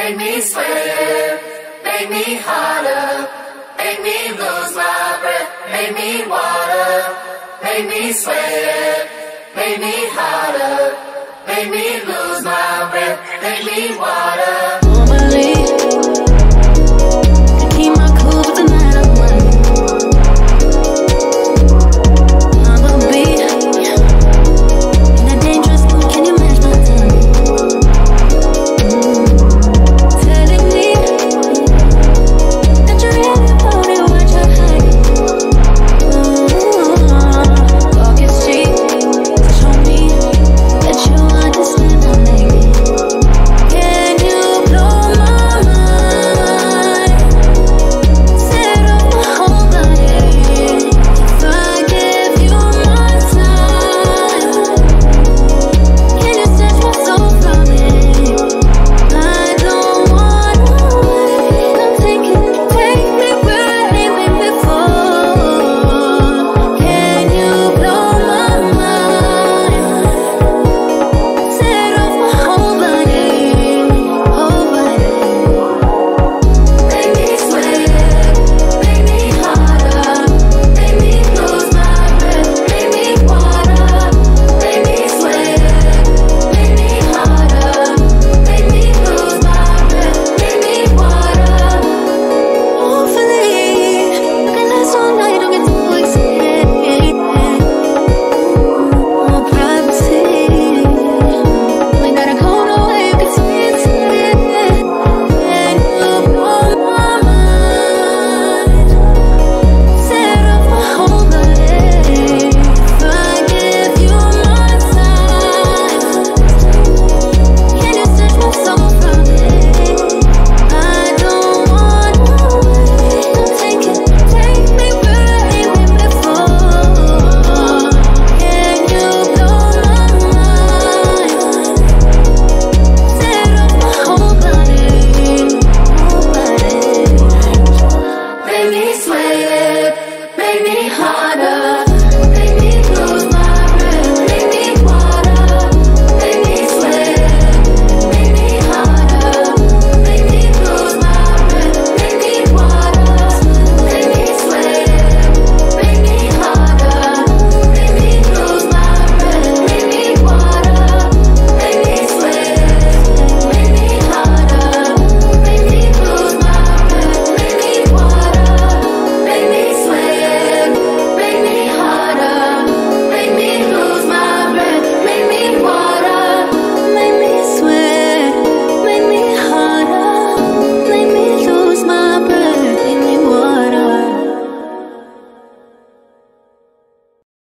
make me sweat, make me hotter, make me lose my breath, make me water, make me sweat, make me hotter, make me lose my breath, make me water.